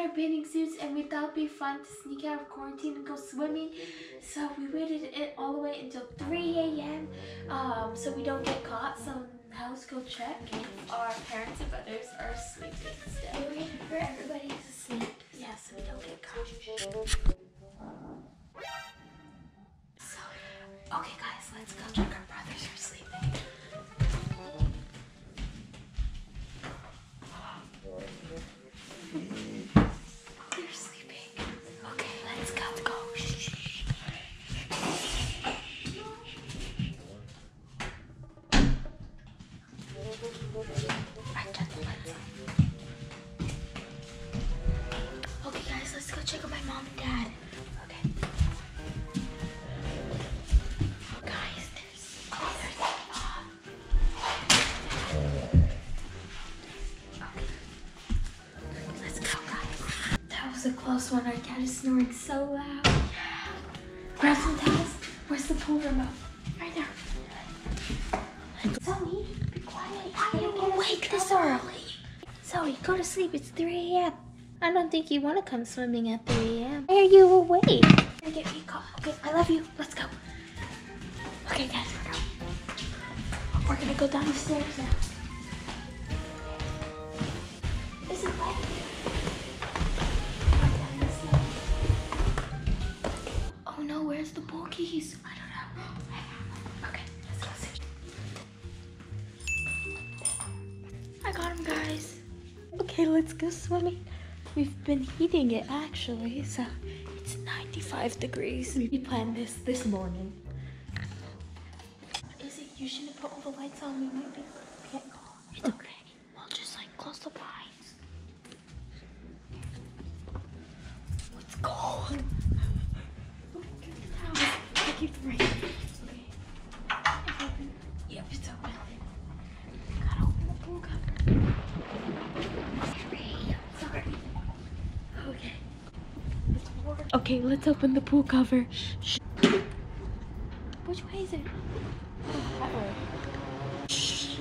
our bathing suits and we thought it'd be fun to sneak out of quarantine and go swimming. So we waited it all the way until 3 a.m. Um, so we don't get caught. So now let's go check if our parents and brothers are sleeping still. We're waiting for everybody to sleep. Yeah, so we don't get caught. Close one. Our cat is snoring so loud. Grab some towels. Where's the pool remote? Right there. Zoe, be quiet. Why are you awake this early? Zoe, go to sleep. It's 3 a.m. I don't think you want to come swimming at 3 a.m. Why are you awake? Gonna get me. Okay, I love you. Let's go. Okay, guys, we're going. We're gonna go down the stairs now. Is it wet? Let's go swimming. We've been heating it actually, so it's 95 degrees. We planned this this morning. Is it? You shouldn't put all the lights on. We might be get caught. It's okay. We'll just like close the blinds. Let's oh go. I keep the rain. Okay. It's open. Yep, it's open. Gotta open the pool cover. Sorry. Sorry. Okay. It's warm. Okay, let's open the pool cover. Shh. Which way is it? Shh.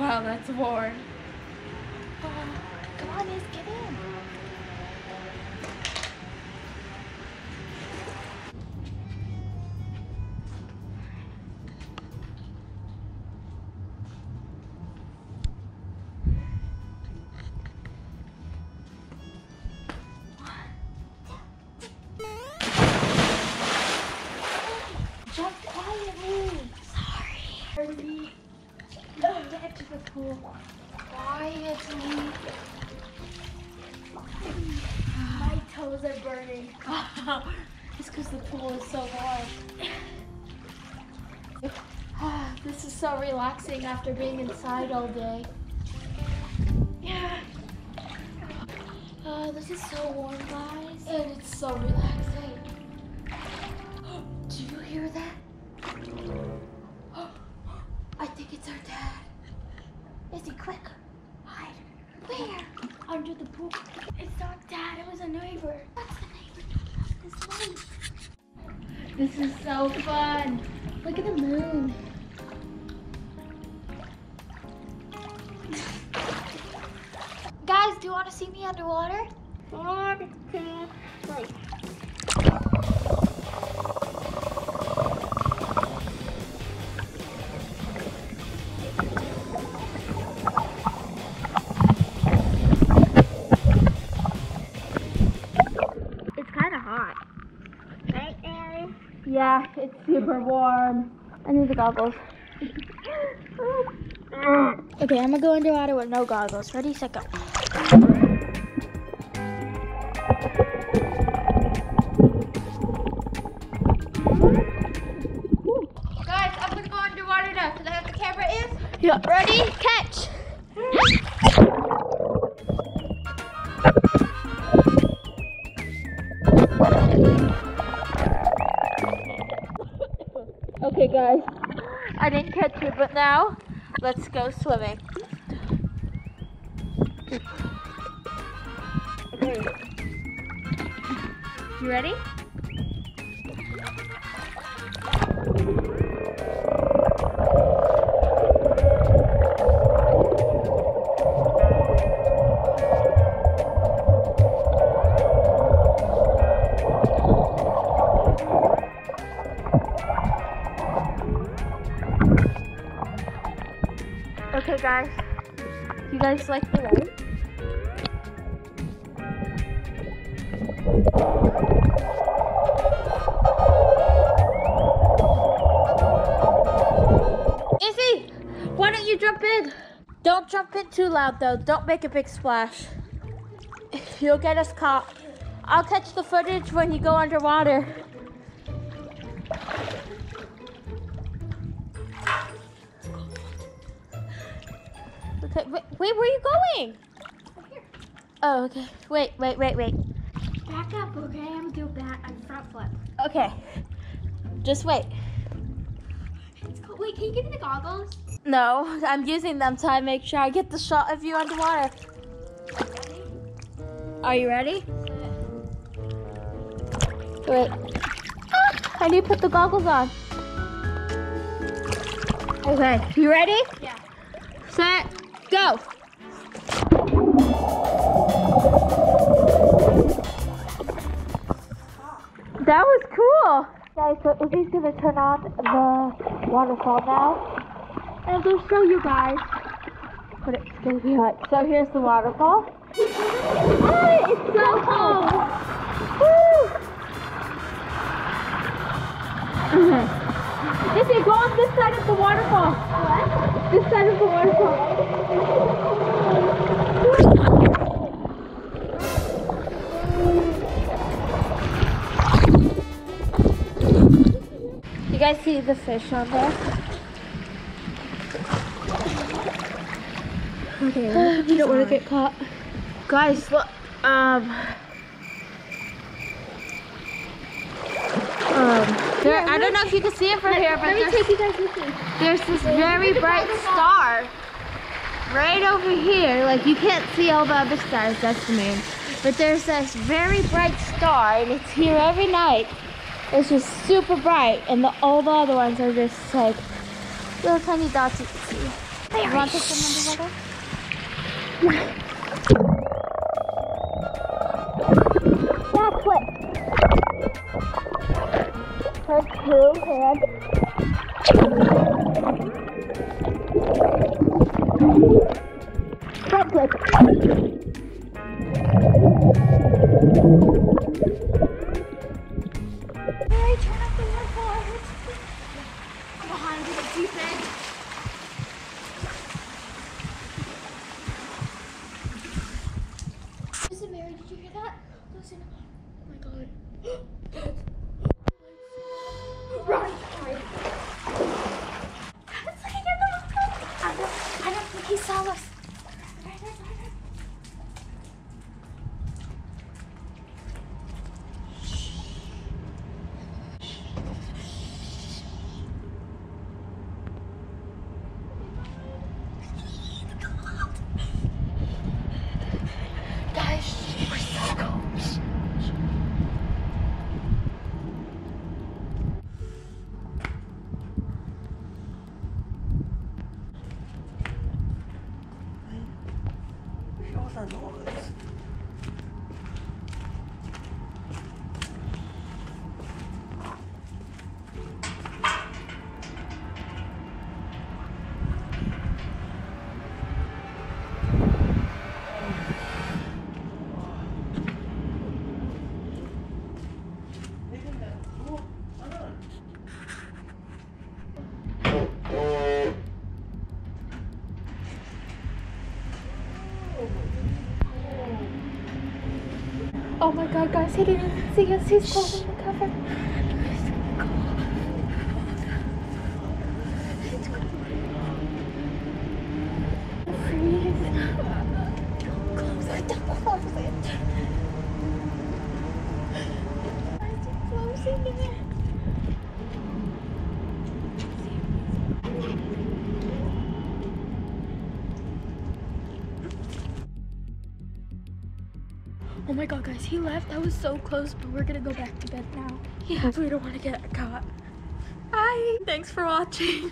Wow, that's warm. Oh, come on, Liz, get in. It's because the pool is so warm. this is so relaxing after being inside all day. Yeah. Uh, this is so warm, guys. And it's so relaxing. This is so fun. Look at the moon. Guys, do you want to see me underwater? One, two, three. Super warm. I need the goggles. okay, I'm gonna go underwater with no goggles. Ready, set, go. Guys, I'm gonna go underwater now. Can I have the camera is? Yeah. Ready, catch. Guys. I didn't catch it, but now let's go swimming. Okay. You ready? Guys. You guys like the light? Izzy, why don't you jump in? Don't jump in too loud though. Don't make a big splash. You'll get us caught. I'll catch the footage when you go underwater. Wait, wait, where are you going? Oh, okay. Wait, wait, wait, wait. Back up, okay? I'm gonna do back and front flip. Okay. Just wait. Wait, can you give me the goggles? No, I'm using them to make sure I get the shot of you underwater. Are you ready? Wait. Ah, I need to put the goggles on. Okay, you ready? Yeah. Set, go. That was cool. Guys, so Izzy's gonna turn on the waterfall now. And I'm gonna show you guys what it's gonna be like. So here's the waterfall. Oh, it's so cold. Woo! Okay. Izzy, go on this side of the waterfall. What? This side of the waterfall. You guys see the fish on there? Okay, we don't want to get caught. Guys, look. Um. There, I don't know if you can see it from here, but there's, take you guys there's this very bright star right over here. Like you can't see all the other stars. That's the moon. But there's this very bright star, and it's here every night. It's just super bright, and the, all the other ones are just like little tiny dots you can see. You want to some underwater? Hand. Front. Mary. I'm behind deep end. Mary, did you hear that? Listen. Oh my god. paranoid. Oh my god, guys, he didn't even see us. He's closing the cover. Don't Oh my god, guys, he left. That was so close, but we're gonna go back to bed now. Yeah, we don't want to get caught. Bye. Thanks for watching.